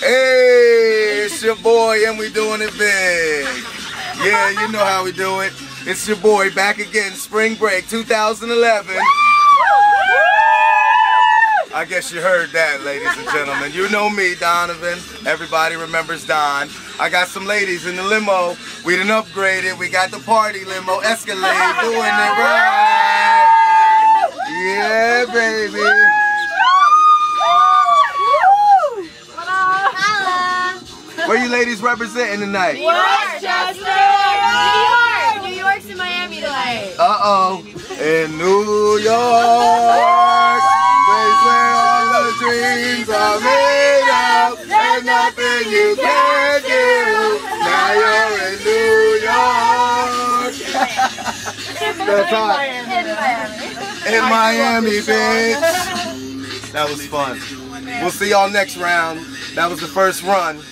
Hey, it's your boy, and we doing it big. Yeah, you know how we do it. It's your boy back again, spring break 2011. I guess you heard that, ladies and gentlemen. You know me, Donaven. Everybody remembers Don. I got some ladies in the limo. We done upgraded. We got the party limo, Escalade, doing it right. Yeah, baby. Where you ladies representing tonight? New Rochester! New York! New York's in Miami tonight. Uh-oh. In New York, place where all the dreams are made of. There's nothing you can't do. Now you're in New York. That's hot. In Miami. In Miami, bitch. That was fun. We'll see y'all next round. That was the first run.